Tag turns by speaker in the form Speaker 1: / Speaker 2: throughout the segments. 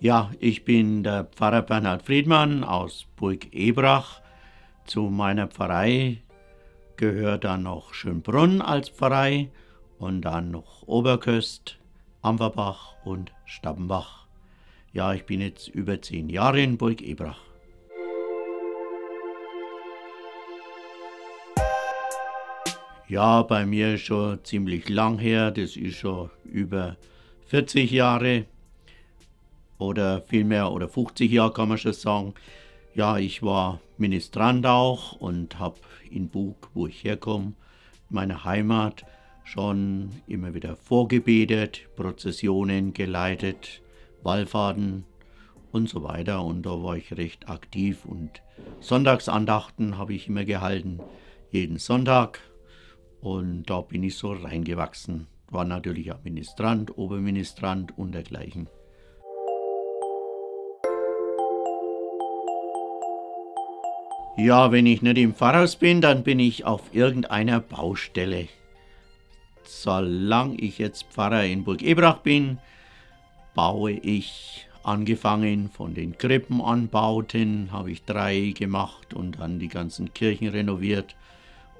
Speaker 1: Ja, ich bin der Pfarrer Bernhard Friedmann aus Burg Ebrach. Zu meiner Pfarrei gehört dann noch Schönbrunn als Pfarrei und dann noch Oberköst, Amperbach und Stabbenbach. Ja, ich bin jetzt über zehn Jahre in Burg Ebrach. Ja, bei mir ist schon ziemlich lang her, das ist schon über 40 Jahre oder vielmehr oder 50 Jahre kann man schon sagen. Ja, ich war Ministrant auch und habe in Bug, wo ich herkomme, meine Heimat, schon immer wieder vorgebetet, Prozessionen geleitet, Wallfahrten und so weiter. Und da war ich recht aktiv und Sonntagsandachten habe ich immer gehalten, jeden Sonntag. Und da bin ich so reingewachsen. War natürlich auch Ministrant, Oberministrant und dergleichen. Ja, wenn ich nicht im Pfarrhaus bin, dann bin ich auf irgendeiner Baustelle. Solange ich jetzt Pfarrer in Burg Ebrach bin, baue ich angefangen von den Krippenanbauten, habe ich drei gemacht und dann die ganzen Kirchen renoviert.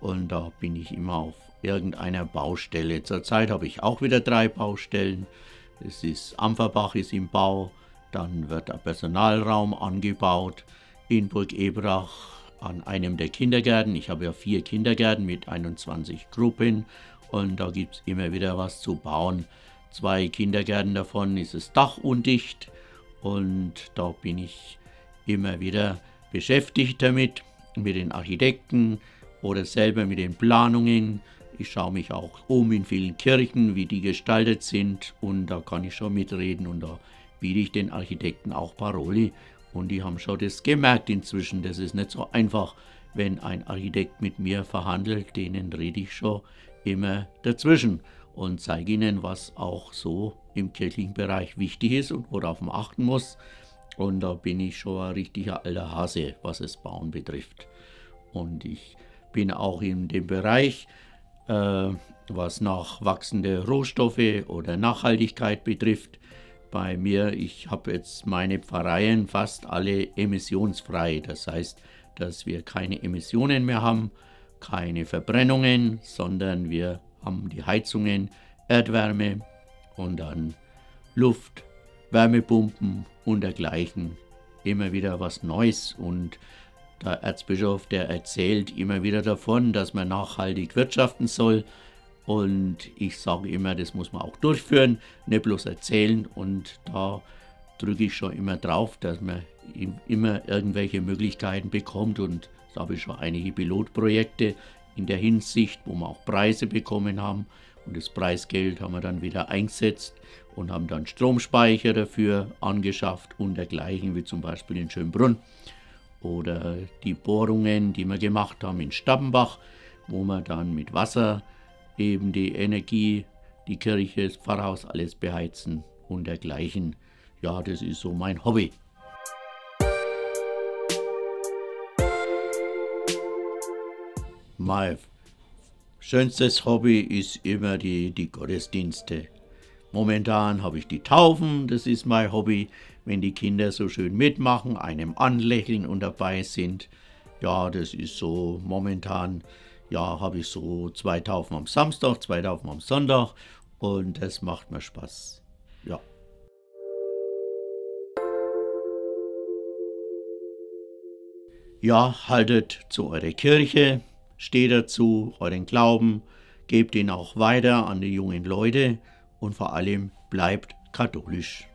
Speaker 1: Und da bin ich immer auf irgendeiner Baustelle. Zurzeit habe ich auch wieder drei Baustellen. Es ist Ampferbach ist im Bau, dann wird der Personalraum angebaut in Burg Ebrach an einem der Kindergärten. Ich habe ja vier Kindergärten mit 21 Gruppen und da gibt es immer wieder was zu bauen. Zwei Kindergärten davon ist es dachundicht und da bin ich immer wieder beschäftigt damit, mit den Architekten oder selber mit den Planungen. Ich schaue mich auch um in vielen Kirchen, wie die gestaltet sind und da kann ich schon mitreden und da biete ich den Architekten auch Paroli und die haben schon das gemerkt inzwischen. Das ist nicht so einfach, wenn ein Architekt mit mir verhandelt. Denen rede ich schon immer dazwischen und zeige ihnen, was auch so im kirchlichen Bereich wichtig ist und worauf man achten muss. Und da bin ich schon ein richtiger alter Hase, was das Bauen betrifft. Und ich bin auch in dem Bereich, äh, was nach wachsende Rohstoffe oder Nachhaltigkeit betrifft, bei mir, ich habe jetzt meine Pfarreien fast alle emissionsfrei. Das heißt, dass wir keine Emissionen mehr haben, keine Verbrennungen, sondern wir haben die Heizungen, Erdwärme und dann Luft, Wärmepumpen und dergleichen. Immer wieder was Neues und der Erzbischof, der erzählt immer wieder davon, dass man nachhaltig wirtschaften soll und ich sage immer, das muss man auch durchführen, nicht bloß erzählen. Und da drücke ich schon immer drauf, dass man immer irgendwelche Möglichkeiten bekommt. Und da habe ich schon einige Pilotprojekte in der Hinsicht, wo wir auch Preise bekommen haben. Und das Preisgeld haben wir dann wieder eingesetzt und haben dann Stromspeicher dafür angeschafft und dergleichen, wie zum Beispiel in Schönbrunn. Oder die Bohrungen, die wir gemacht haben in Stabbenbach, wo wir dann mit Wasser eben die Energie, die Kirche, das Pfarrhaus, alles beheizen und dergleichen. Ja, das ist so mein Hobby. Mein schönstes Hobby ist immer die, die Gottesdienste. Momentan habe ich die Taufen, das ist mein Hobby, wenn die Kinder so schön mitmachen, einem anlächeln und dabei sind. Ja, das ist so momentan ja, habe ich so zwei Taufen am Samstag, zwei Taufen am Sonntag und das macht mir Spaß. Ja. Ja, haltet zu eurer Kirche, steht dazu, euren Glauben, gebt ihn auch weiter an die jungen Leute und vor allem bleibt katholisch.